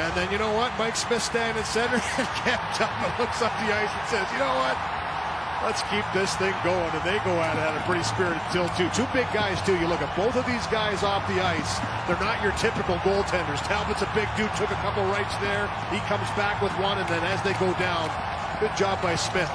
And then you know what? Mike Smith standing center and Cam Talbot looks up the ice and says, you know what? Let's keep this thing going. And they go at it at a pretty spirited tilt, too. Two big guys, too. You look at both of these guys off the ice. They're not your typical goaltenders. Talbot's a big dude, took a couple rights there. He comes back with one, and then as they go down, good job by Smith.